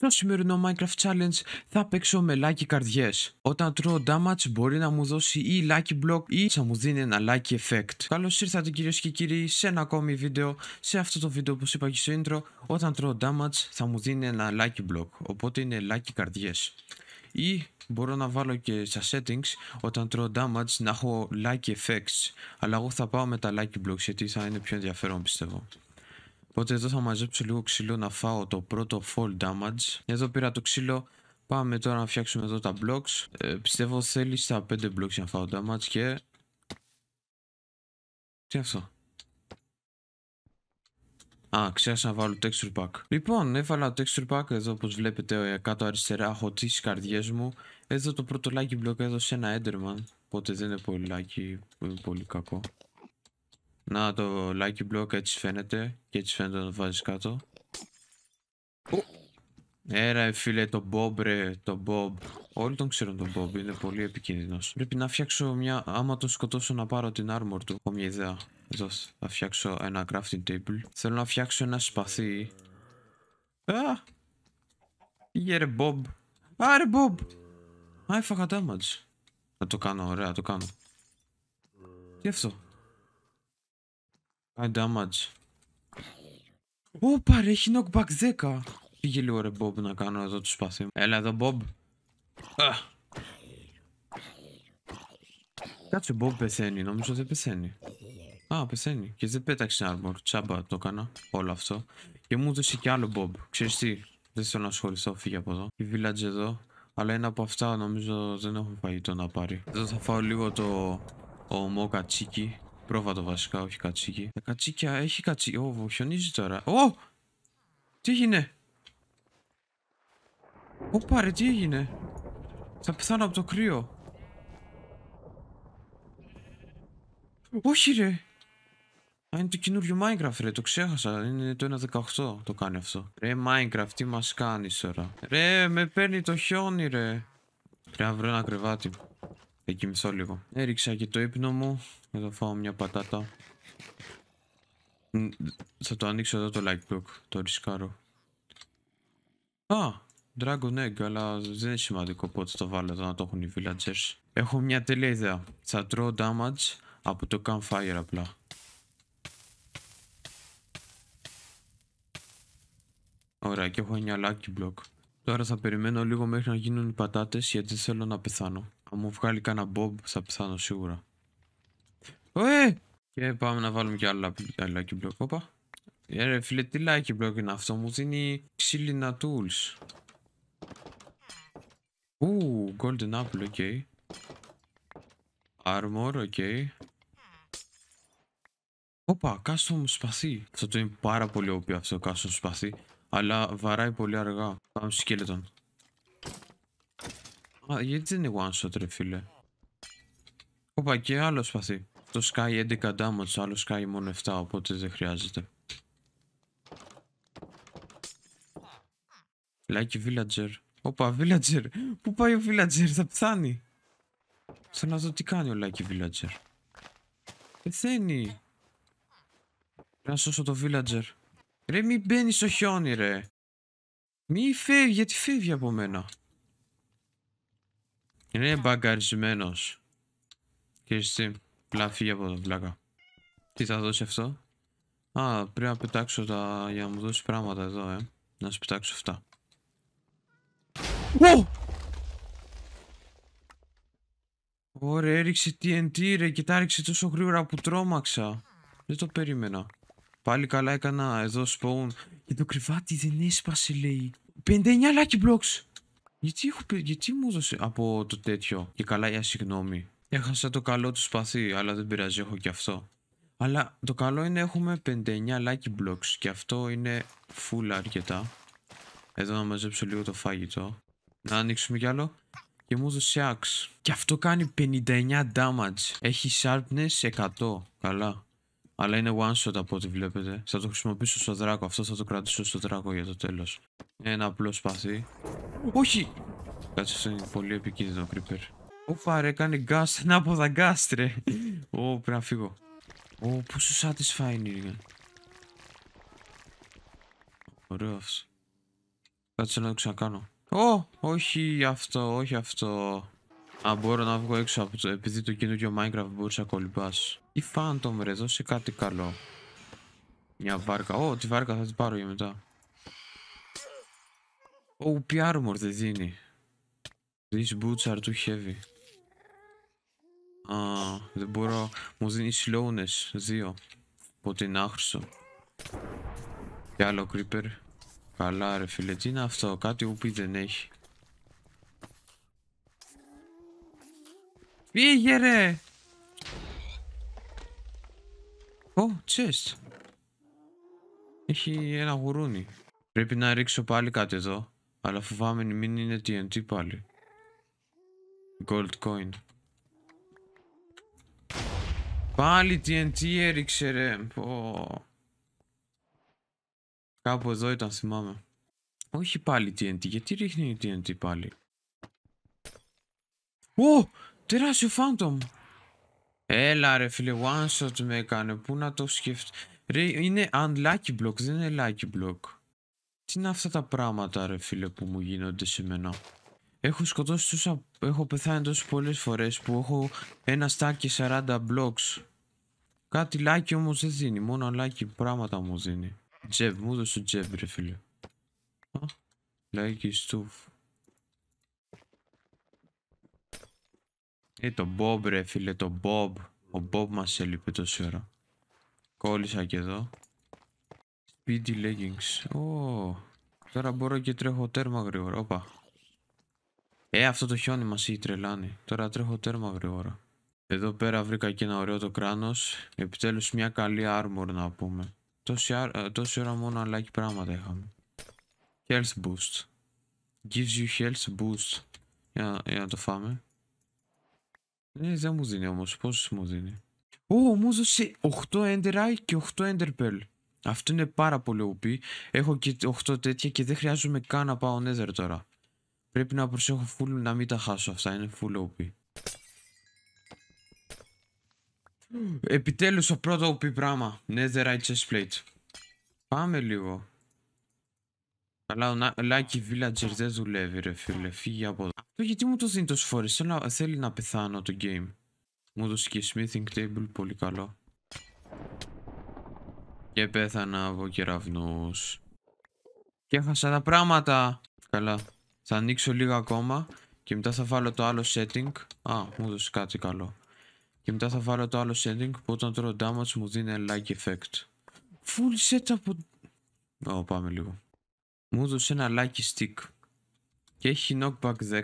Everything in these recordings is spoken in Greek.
Στο σημερινό Minecraft Challenge θα παίξω με lucky καρδιές. Όταν τρώω damage μπορεί να μου δώσει ή lucky block ή θα μου δίνει ένα lucky effect. Καλώς ήρθατε κυρίες και κύριοι σε ένα ακόμη βίντεο. Σε αυτό το βίντεο όπως είπα και στο intro, όταν τρώω damage θα μου δίνει ένα lucky block. Οπότε είναι lucky καρδιές. Ή μπορώ να βάλω και στα settings όταν τρώω damage να έχω lucky effects. Αλλά εγώ θα πάω με τα lucky blocks γιατί θα είναι πιο ενδιαφέρον πιστεύω. Οπότε εδώ θα μαζέψω λίγο ξύλο να φάω το πρώτο fall damage. Εδώ πήρα το ξύλο. Πάμε τώρα να φτιάξουμε εδώ τα blocks. Ε, πιστεύω θέλει στα 5 blocks για να φάω damage και... Τι αυτό; Α, ξέχασα να βάλω texture pack. Λοιπόν, έβαλα texture pack εδώ όπως βλέπετε ε, κάτω αριστερά έχω τις καρδιές μου. Εδώ το πρώτο lucky block έδωσε ένα enderman. Οπότε δεν είναι πολύ lucky, είναι πολύ κακό. Να το lucky block έτσι φαίνεται και έτσι φαίνεται να το βάζεις κάτω. Έρα φίλε το Bob ρε, το Bob. Όλοι τον ξέρουν τον Bob, είναι πολύ επικίνδυνος. Πρέπει να φτιάξω μια, άμα τον σκοτώσω να πάρω την armor του. Έχω μια ιδέα. Εδώ θα φτιάξω ένα crafting table. Θέλω να φτιάξω ένα σπαθί. Α! Πήγε ρε Bob. Α ρε Bob. Α, έφαγα damage. Θα το κάνω, ωραία, το κάνω. Τι αυτό; High damage. Ω, πάρε, έχει knockback 10. Πήγε λίγο ρε Bob να κάνω εδώ το σπαθί μου. Έλα εδώ Bob. Κάτσε Bob πεθαίνει, νομίζω δεν πεθαίνει. Α, πεθαίνει. Και δεν πέταξε armor. Τσάμπα το έκανα όλο αυτό. Και μου έδωσε κι άλλο Bob. Ξέρεις τι, δεν θέλω να ασχοληθώ, φύγε από εδώ. Η village εδώ. Αλλά ένα από αυτά νομίζω δεν έχω φαγητό να πάρει. Εδώ θα φάω λίγο το ομό κατσίκι. Πρόβατο βασικά, όχι κατσίκι. Τα κατσίκια έχει κατσίκι. Ω, χιονίζει τώρα. Ω! Τι έγινε! Ω, πάρε, τι έγινε! Θα πεθάνω από το κρύο. Όχι ρε! Α, είναι το καινούριο Minecraft ρε, το ξέχασα. Είναι το 1.18 το κάνει αυτό. Ρε Minecraft, τι μας κάνεις τώρα; Ρε, με παίρνει το χιόνι ρε. Πρέπει να βρω ένα κρεβάτι. Θα κοιμηθώ λίγο. Έριξα και το ύπνο μου. Εδώ φάω μια πατάτα. Θα το ανοίξω εδώ το like block. Το ρισκάρω. Α, Dragon Egg, αλλά δεν είναι σημαντικό πότε το βάλω εδώ να το έχουν οι villagers. Έχω μια τέλεια ιδέα. Θα τρώω damage από το campfire απλά. Ωραία, και έχω 9 lucky block. Τώρα θα περιμένω λίγο μέχρι να γίνουν οι πατάτες γιατί θέλω να πεθάνω. Αν μου βγάλει κανένα bob θα πεθάνω σίγουρα. Ωε! Και πάμε να βάλουμε και άλλα lucky block. Όπα. Ε, ρε φίλε, τι lucky block είναι αυτό, μου δίνει ξύλινα tools. Ου, golden apple, ok. Armor, ok. Όπα, custom σπαθί. Αυτό το είναι πάρα πολύ όπιο αυτό το custom σπαθί. Αλλά βαράει πολύ αργά. Πάμε στο skeleton. Α, γιατί δεν είναι one shot ρε φίλε; Όπα και άλλο σπαθί. Το Sky 11 damage, άλλο Sky μόνο 7, οπότε δεν χρειάζεται. Like villager. Όπα, villager. Πού πάει ο villager, θα πεθάνει. Θέλω να δω τι κάνει ο Lucky villager. Πεθαίνει. Πρέπει να σώσω το villager. Ρε μη μπαίνεις στο χιόνι ρε. Μη φεύγει, γιατί φεύγει από μένα. Είναι μπαγκαρισμένος. Και εσύ, πλά φύγει από το βλάκα. Τι θα δώσει αυτό; Α, πρέπει να πετάξω τα... για να μου δώσει πράγματα εδώ, ε. Να σου πετάξω αυτά. Ω! Ωραία, έριξε TNT ρε και τα έριξε τόσο γρήγορα που τρόμαξα. Δεν το περίμενα. Πάλι καλά έκανα εδώ spawn. Και το κρεβάτι δεν έσπασε λέει. 59 lucky blocks. Γιατί, έχω, γιατί μου έδωσε από το τέτοιο. Και καλά για συγγνώμη. Έχασα το καλό του σπαθί, αλλά δεν πειράζει, έχω και αυτό. Αλλά το καλό είναι έχουμε 59 lucky blocks και αυτό είναι full αρκετά. Εδώ να μαζέψω λίγο το φάγητο. Να ανοίξουμε κι άλλο. Και μου έδωσε axe. Και αυτό κάνει 59 damage. Έχει sharpness 100. Καλά. Αλλά είναι one shot από ό,τι βλέπετε. Θα το χρησιμοποιήσω στο δράκο. Αυτό θα το κρατήσω στο δράκο για το τέλος. Ένα απλό σπαθί. Όχι! Κάτσε αυτό είναι πολύ επικίνδυνο creeper. Ωπα ρε κάνει ghast. Να από τα ghast ρε. Ω πρέπει να φύγω. Ω πόσο satisfying είναι. Ωραίος. Κάτσε να το ξανακάνω. Ω, όχι αυτό, όχι αυτό. Α, μπορώ να βγω έξω από το, επειδή το καινούριο Minecraft μπορούσε να κολυμπάς. Η Phantom ρε, δώσε κάτι καλό. Μια βάρκα. Ω, τη βάρκα θα την πάρω για μετά. Ω, πι armor δεν δίνει. These boots are too heavy. Α, δεν μπορώ. Μου δίνει slowness, δύο. Οπότε είναι άχρηστο. Και άλλο creeper. Καλά ρε φίλε, τι είναι αυτό, κάτι ουπί δεν έχει. Φύγε ρε! Ω, chest. Έχει ένα γουρούνι. Πρέπει να ρίξω πάλι κάτι εδώ. Αλλά φοβάμαι μην είναι TNT πάλι. Gold coin. Πάλι TNT έριξε ρε. Πω. Κάπου εδώ ήταν θυμάμαι. Όχι πάλι TNT. Γιατί ρίχνει η TNT πάλι; Ω! Τεράστιο Phantom. Έλα ρε φίλε, one shot με έκανε. Πού να το σκεφτώ. Ρε, είναι unlucky block, δεν είναι lucky block. Τι είναι αυτά τα πράγματα ρε φίλε που μου γίνονται σε μένα; Έχω σκοτώσει τόσα, έχω πεθάνει τόσες πολλές φορές που έχω ένα stack και 40 blocks. Κάτι lucky όμως δεν δίνει, μόνο lucky πράγματα μου δίνει. Τζεμπ, μου έδωσε τζεμπ ρε φίλε. Α, lucky Ε, το Bob ρε φίλε, το Bob. Ο Bob μας έλειπε τόση ώρα. Κόλλησα και εδώ. Speedy leggings. Ω, τώρα μπορώ και τρέχω τέρμα γρήγορα. Όπα. Ε, αυτό το χιόνι μας έχει τρελάνει. Τώρα τρέχω τέρμα γρήγορα. Εδώ πέρα βρήκα και ένα ωραίο το κράνος. Επιτέλους μια καλή armor να πούμε. Τόση, α- τόση ώρα μόνο αλάκι πράγματα είχαμε. Health boost. Gives you health boost. Για, για να το φάμε. Ναι, δεν μου δίνει όμως. Πόσους μου δίνει; Ω, μου έδωσε 8 Ender Eye και 8 Ender Pearl. Αυτό είναι πάρα πολύ OP. Έχω και 8 τέτοια και δεν χρειάζομαι καν να πάω Nether τώρα. Πρέπει να προσέχω full να μην τα χάσω αυτά. Είναι full OP. Επιτέλους το πρώτο OP πράγμα. Netherite chestplate. Πάμε λίγο. Αλλά ο Να- Lucky Villager δεν δουλεύει ρε φίλε. Φύγει από εδώ. Αυτό γιατί μου το δίνει τόσες φορές; Θέλω να- Θέλει να πεθάνω το game. Μου έδωσε και smithing table. Πολύ καλό. Και πέθανα από κεραυνούς. Και έχασα τα πράγματα. Καλά. Θα ανοίξω λίγο ακόμα. Και μετά θα βάλω το άλλο setting. Α, μου έδωσε κάτι καλό. Και μετά θα βάλω το άλλο setting που όταν τρώω damage μου δίνει like effect. Full set από... Ω, πάμε λίγο. Μου έδωσε ένα lucky stick. Και έχει knockback 10.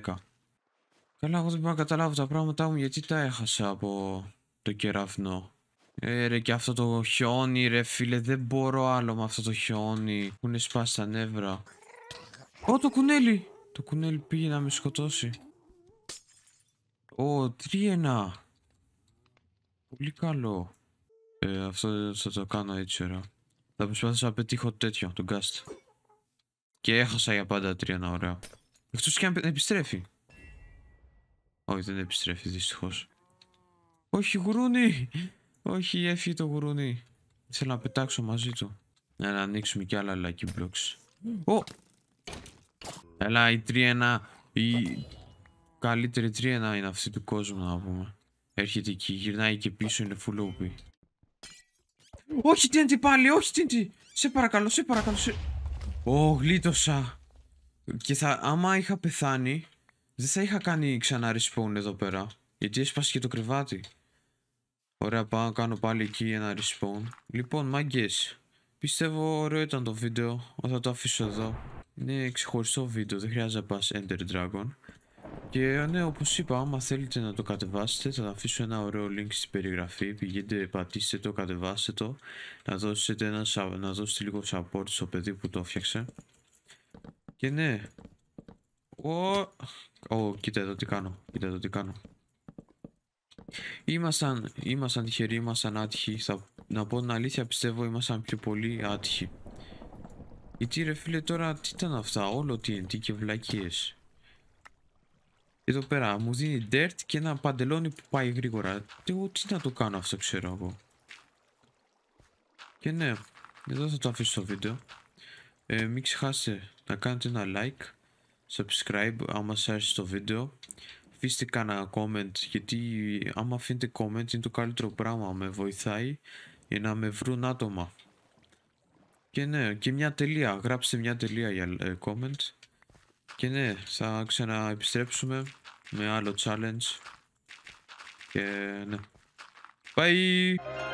Καλά, εγώ δεν μπορώ να καταλάβω τα πράγματά μου γιατί τα έχασα από το κεραυνό. Ε, ρε, και αυτό το χιόνι, ρε φίλε, δεν μπορώ άλλο με αυτό το χιόνι. Που είναι σπάσει τα νεύρα. Ω, το κουνέλι! Το κουνέλι πήγε να με σκοτώσει. Ω, τρίενα. Πολύ καλό. Ε, αυτό θα το κάνω έτσι ωραία. Θα προσπαθήσω να πετύχω τέτοιο, τον cast. Και έχασα για πάντα τρίενα, ωραία. Εκτός και αν επιστρέφει. Όχι, δεν επιστρέφει δυστυχώς. Όχι, γουρούνι! Όχι, έφυγε το γουρούνι. Θέλω να πετάξω μαζί του. Να, να ανοίξουμε κι άλλα lucky blocks. Ω! Έλα, η τρίενα, η καλύτερη τρίενα είναι αυτή του κόσμου να πούμε. Έρχεται εκεί, γυρνάει και πίσω, είναι full OP. Όχι TNT πάλι, όχι TNT! Σε παρακαλώ, σε παρακαλώ, σε... Ω, γλίτωσα. Και θα, άμα είχα πεθάνει, δεν θα είχα κάνει ξανά respawn εδώ πέρα. Γιατί έσπασε και το κρεβάτι. Ωραία, πάω να κάνω πάλι εκεί ένα respawn. Λοιπόν, μάγκες. Πιστεύω ωραίο ήταν το βίντεο. Θα το αφήσω εδώ. Είναι ξεχωριστό βίντεο, δεν χρειάζεται να πας Ender Dragon. Και ναι, όπως είπα, άμα θέλετε να το κατεβάσετε, θα αφήσω ένα ωραίο link στην περιγραφή. Πηγαίνετε, πατήστε το, κατεβάστε το. Να δώσετε, ένα, σα- να δώσετε λίγο support στο παιδί που το έφτιαξε. Και ναι. Ω, Ω, κοίτα εδώ τι κάνω. Κοίτα εδώ τι κάνω. Ήμασταν, ήμασταν τυχεροί, ήμασταν άτυχοι. Θα, να πω την αλήθεια, πιστεύω ήμασταν πιο πολύ άτυχοι. Γιατί ρε φίλε τώρα, τι ήταν αυτά, όλο TNT και βλακίες. Εδώ πέρα μου δίνει dirt και ένα παντελόνι που πάει γρήγορα. Τι, εγώ τι να το κάνω αυτό ξέρω εγώ. Και ναι, εδώ θα το αφήσω το βίντεο. Ε, μην ξεχάσετε να κάνετε ένα like, subscribe άμα σας άρεσε το βίντεο. Αφήστε κανένα comment γιατί άμα αφήνετε comment είναι το καλύτερο πράγμα, με βοηθάει για να με βρουν άτομα. Και ναι, και μια τελεία, γράψτε μια τελεία για ε, comment. Και ναι, θα ξαναεπιστρέψουμε με άλλο challenge. Και ναι. Bye!